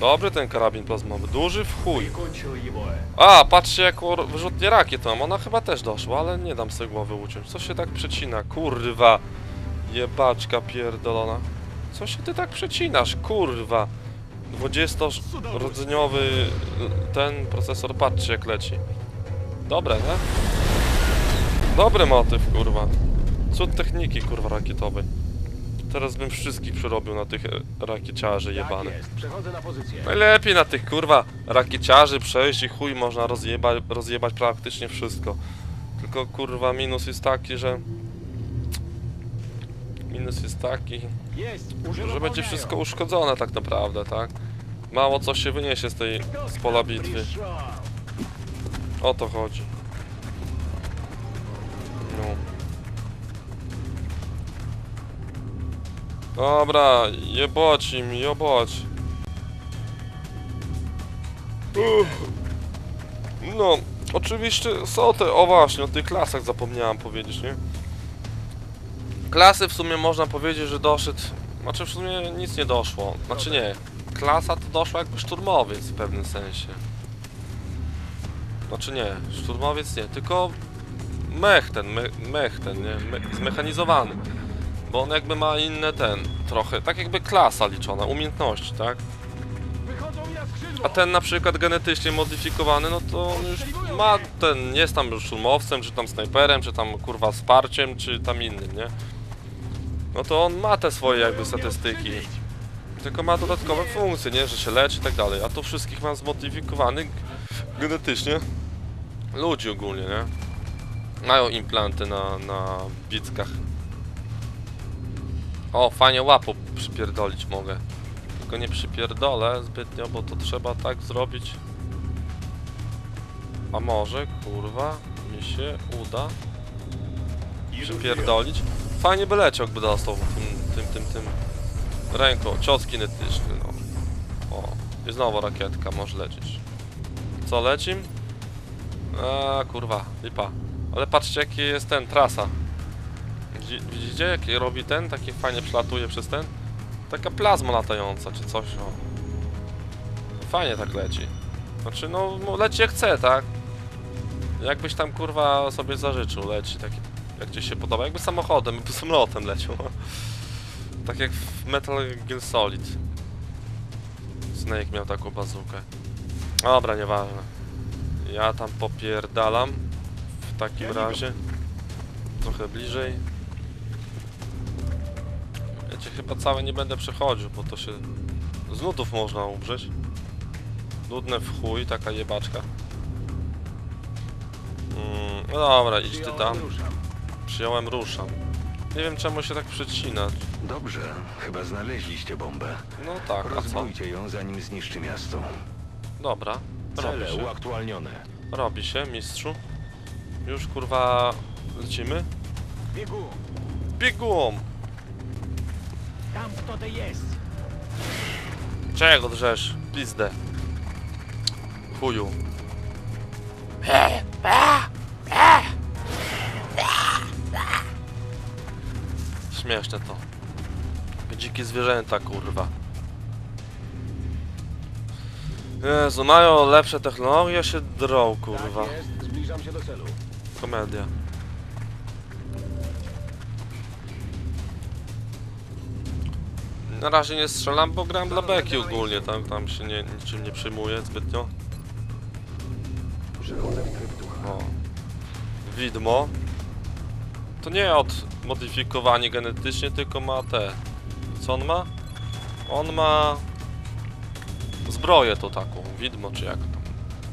Dobry ten karabin plazmowy, duży w chuj. A, patrzcie jak wyrzutnie rakietą, ona chyba też doszła, ale nie dam sobie głowy uciąć. Co się tak przecina, kurwa. Jebaczka pierdolona. Co się ty tak przecinasz, kurwa. 20-rodzeniowy y, ten procesor, patrzcie jak leci. Dobre, nie? Dobry motyw, kurwa. Cud techniki, kurwa, rakietowej. Teraz bym wszystkich przerobił na tych e, rakieciarzy jebanych. Najlepiej na tych kurwa rakieciarzy przejść i chuj można rozjeba rozjebać praktycznie wszystko. Tylko kurwa minus jest taki, że... Minus jest taki, że będzie wszystko uszkodzone tak naprawdę, tak? Mało co się wyniesie z tej z pola bitwy. O to chodzi. Dobra, jebać im, jebać. Uff. No, oczywiście są te, o właśnie, o tych klasach zapomniałem powiedzieć, nie? Klasy w sumie można powiedzieć, że doszedł, znaczy w sumie nic nie doszło, znaczy nie, klasa to doszła jakby szturmowiec w pewnym sensie. Znaczy nie, szturmowiec nie, tylko mech ten, me, mech ten, nie, me, zmechanizowany. Bo on jakby ma inne ten, trochę, tak jakby klasa liczona, umiejętności, tak? A ten na przykład genetycznie modyfikowany, no to on już ma ten, nie jest tam już szturmowcem, czy tam snajperem, czy tam kurwa wsparciem, czy tam innym, nie? No to on ma te swoje jakby statystyki. Tylko ma dodatkowe funkcje, nie? Że się leczy i tak dalej. A to wszystkich mam zmodyfikowanych genetycznie. Ludzi ogólnie, nie? Mają implanty na, na bickach. O, fajnie łapu przypierdolić mogę. Tylko nie przypierdolę zbytnio, bo to trzeba tak zrobić. A może, kurwa, mi się uda przypierdolić? Fajnie by leciał, jakby dostał tym, tym, tym, tym ręką, cios kinetyczny, no. O, i znowu rakietka może lecieć. Co, lecim? A, kurwa, lipa. Ale patrzcie, jaki jest ten, trasa. Widzi- Widzicie, jaki robi ten? Taki fajnie przelatuje przez ten? Taka plazma latająca, czy coś, o. Fajnie tak leci. Znaczy, no, no leci jak chce, tak? Jakbyś tam, kurwa, sobie zażyczył, leci taki, jak ci się podoba. Jakby samochodem, samolotem leciał. tak jak w Metal Gear Solid. Snake miał taką bazukę. Dobra, nieważne. Ja tam popierdalam. W takim razie. Trochę bliżej. Znaczy, chyba cały nie będę przechodził, bo to się... Z nudów można umrzeć. Nudne w chuj, taka jebaczka. Mm, no dobra, idź ty tam. Przyjąłem, ruszam. Nie wiem czemu się tak przecina. Dobrze, chyba znaleźliście bombę. No tak. Rozbójcie ją, zanim zniszczy miasto. Dobra, robi Cele się. uaktualnione. Robi się, mistrzu. Już kurwa lecimy. Biegu! Biegłom! Tam kto to jest. Czego drzesz? Pizdę. Chuju. Śmieszne to. Dzikie zwierzęta, kurwa. Jezu, mają lepsze technologie, się drą, kurwa. Komedia. Na razie nie strzelam, bo gram dla beki ogólnie, tam, tam się nie, niczym nie przejmuję zbytnio. O. Widmo. To nie od modyfikowanie genetycznie, tylko ma te... Co on ma? On ma... Zbroję to taką, widmo czy jak to.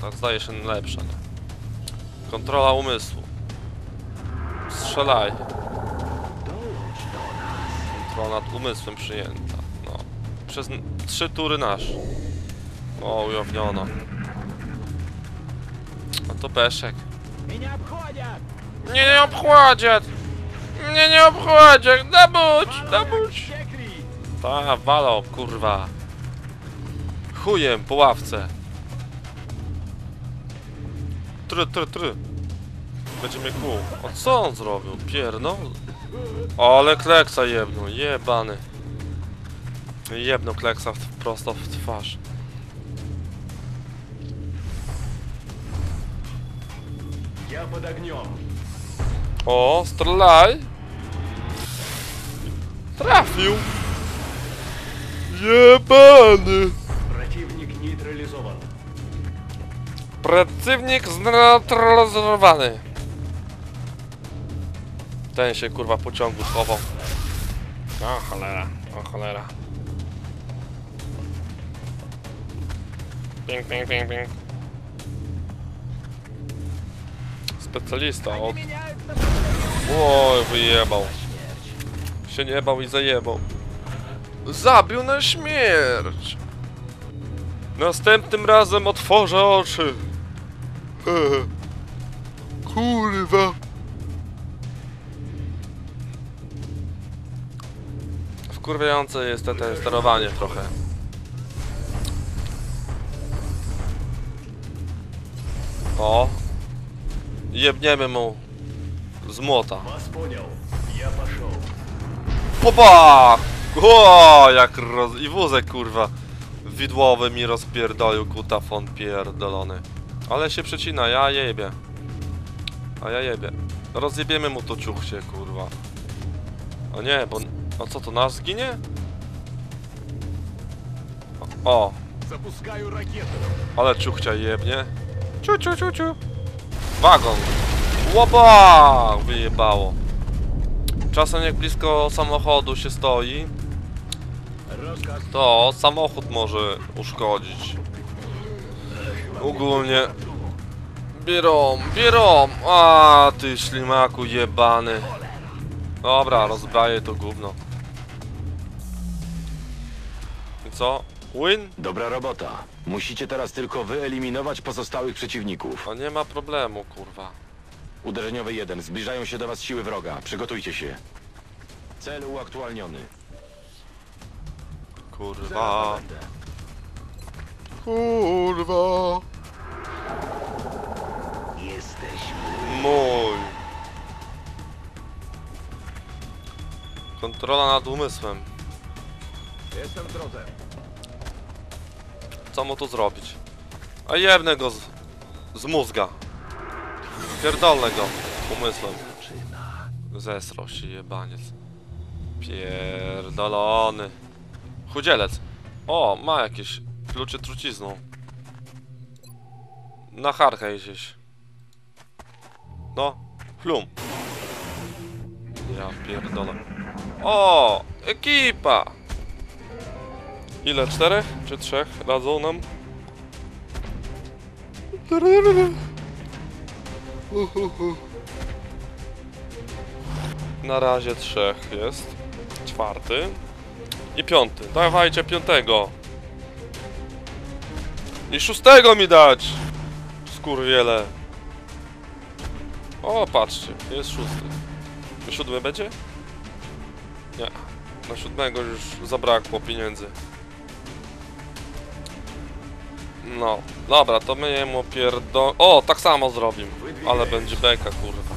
Tak zdaje się lepsza, nie? Kontrola umysłu. Strzelaj. Kontrola nad umysłem przyjęta przez trzy tury nasz. O, ujawniono. A to Peszek. Mnie nie obchodzić! Mnie nie obchodzić! Nabuć! Nabuć! Ta, walo, kurwa. Chujem po ławce. Try, try, try. Będziemy kół. O, co on zrobił? Pierno? Ale kleksa jebnął, jebany. Jebnął kleksa prosto w twarz. Я под огнем. O, strzelaj! Trafił! Jebany! Противник нейтрализован. Przeciwnik zneutralizowany. Ten się kurwa w pociągu schował. O cholera, o cholera. Ping, ping, ping, ping. Specjalista od... Oj, wyjebał. Się nie bał i zajebał. Zabił na śmierć. Następnym razem otworzę oczy. Kurwa. Wkurwiające jest te sterowanie trochę. O. Jebniemy mu z młota. Popa! O, jak roz... I wózek, kurwa. Widłowy mi rozpierdolił kutafon pierdolony. Ale się przecina, ja jebie. A ja jebie. Rozjebiemy mu to ciuchcie, kurwa. O nie, bo... A co, to nas zginie? O. Ale ciuchcia jebnie. Ciu, ciu, ciu, ciu. Wagon. Łoba! Wyjebało. Czasem jak blisko samochodu się stoi, to samochód może uszkodzić. Ogólnie... Bierom, bierom! A ty ślimaku jebany. Dobra, rozbraję to gówno. I co? Win? Dobra robota. Musicie teraz tylko wyeliminować pozostałych przeciwników. A nie ma problemu, kurwa. Uderzeniowy 1. Zbliżają się do was siły wroga. Przygotujcie się. Cel uaktualniony. Kurwa. Kurwa. Jesteś Mój. Kontrola nad umysłem. Jestem w drodze. Co mu tu zrobić? A jebnę go z, z mózga. Pierdolę go umysłem. Zesrał się jebaniec. Pierdolony. Chudzielec. O, ma jakieś klucze trucizną. Na harkę gdzieś. No, plum. Ja pierdolę. O, ekipa! Ile? Czterech czy trzech radzą nam? Na razie trzech jest. Czwarty. I piąty. Dawajcie piątego. I szóstego mi dać! Skurwiele. O, patrzcie, jest szósty. Siódmy będzie? Nie. Na siódmego już zabrakło pieniędzy. No, dobra, to my jemu pierdo... O, tak samo zrobimy. Ale będzie beka, kurwa.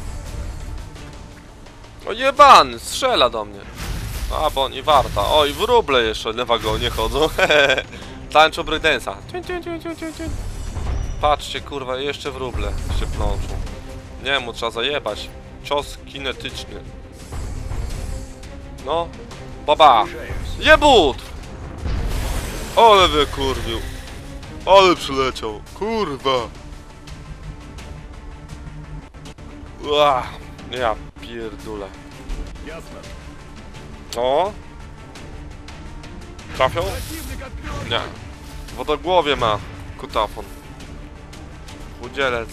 O jebany, strzela do mnie. A, bo nie warta. O, i wróble jeszcze na wagonie chodzą. Tańczą breakdance'a. Patrzcie, kurwa, jeszcze wróble się plączą. Nie, mu trzeba zajebać. Cios kinetyczny. No. Baba. Jebut! Ale wykurwił. Ale przyleciał. Kurwa. Ua, ja pierdolę. Jasne. O. Trafią? Nie. Wodogłowie ma kutafon. Chudzielec.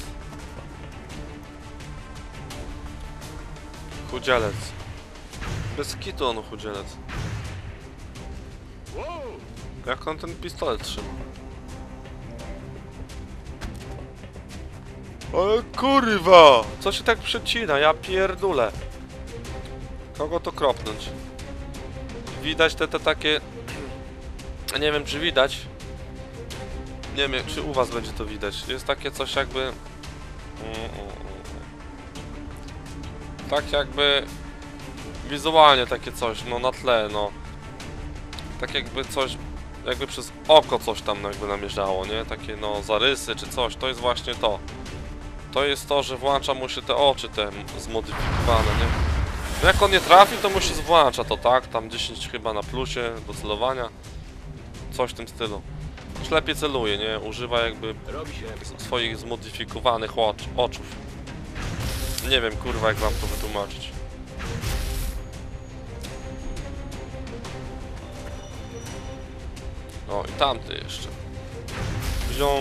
Chudzielec. Bez kitu on chudzielec. Jak on ten pistolet trzyma? Ale kurwa! Co się tak przecina? Ja pierdolę. Kogo to kropnąć? Widać te, te takie... Nie wiem czy widać. Nie wiem czy u was będzie to widać. Jest takie coś jakby... Tak jakby... Wizualnie takie coś, no na tle, no. Tak jakby coś jakby przez oko coś tam jakby namierzało, nie? Takie no zarysy czy coś, to jest właśnie to. To jest to, że włącza mu się te oczy te zmodyfikowane, nie? No jak on nie trafi, to mu się włącza to, tak? Tam 10 chyba na plusie do celowania. Coś w tym stylu. Już lepiej celuje, nie? Używa jakby swoich zmodyfikowanych ocz oczów. Nie wiem, kurwa, jak wam to wytłumaczyć. O, i tamty jeszcze. Wziął,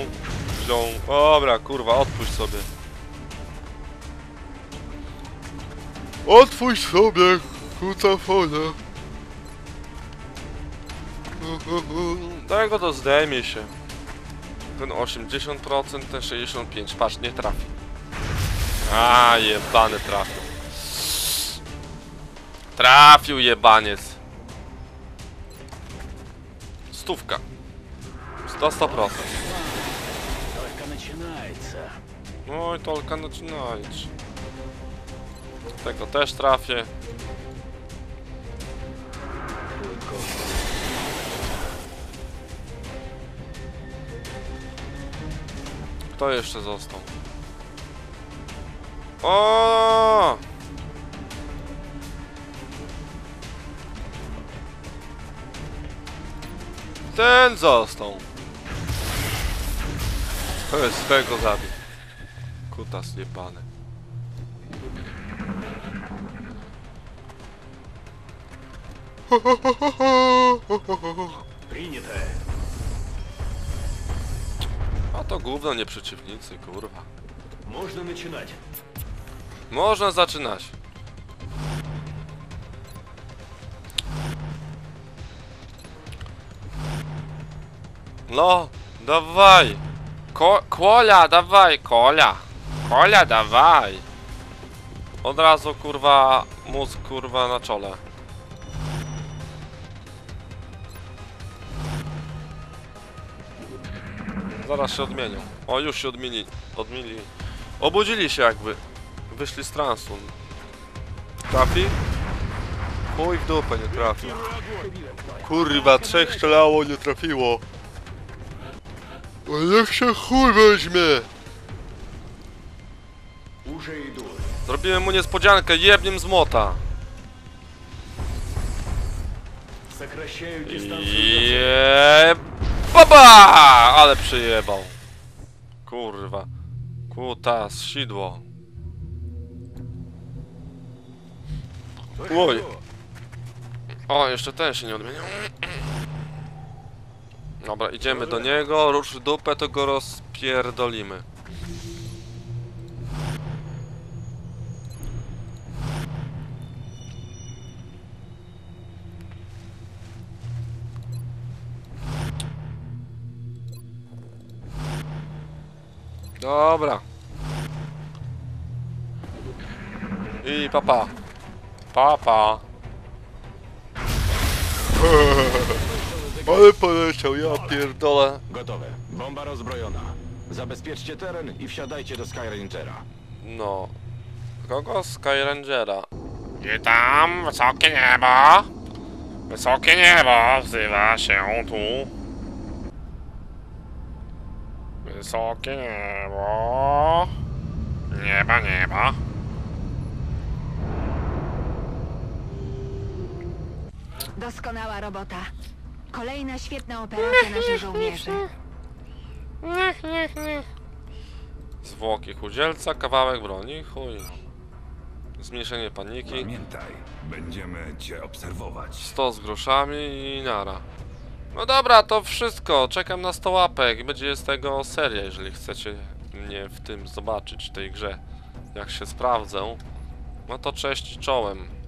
wziął. Dobra, kurwa, odpuść sobie. Otwórz sobie, kutafona. Tego to zdejmie się. Ten 80%, ten 65%. Patrz, nie trafi. A, jebany trafił. Trafił jebaniec. Stówka. 100 100%. Только начинается. tego też trafię. Kto jeszcze został? O! Ten został. To jest tego zabił. Kutas jebany. Принято. A to gówno nie przeciwnicy, kurwa. Можно начинать. Można zaczynać. No, dawaj. Ko kolia, dawaj, kolia. Kolia, dawaj. Od razu, kurwa, mózg, kurwa, na czole. Zaraz się odmienią. O, już się odmieni. Odmienili. Obudzili się jakby. Wyszli z transu. Trafi? Chuj w dupę nie trafił. Kurwa, trzech strzelało, nie trafiło. A jak się chuj weźmie? Уже иду. Zrobiłem mu niespodziankę, jebniem z mota. Сокращаю дистанцию. Jeee... Baba! Ale przyjebał. Kurwa. Kutas, sidło. Oj. O, jeszcze ten się nie odmienił. Dobra, idziemy do niego, ruszy dupę, to go rozpierdolimy. Dobra. I papa. Papa. Ale poleciał, ja pierdolę. Gotowe. Bomba rozbrojona. Zabezpieczcie teren i wsiadajcie do Skyrangera. No. Kogo? Skyrangera. Witam, wysokie niebo. Wysokie niebo wzywa się tu. Wysokie niebo. Nieba, nieba. Doskonała robota. Kolejna świetna operacja naszych żołnierzy. Zwłoki chudzielca, kawałek broni, chuj. Zmniejszenie paniki. Pamiętaj, będziemy cię obserwować. 100 z groszami i nara. No dobra, to wszystko. Czekam na 100 łapek. Będzie z tego seria, jeżeli chcecie mnie w tym zobaczyć, w tej grze. Jak się sprawdzę. No to cześć czołem.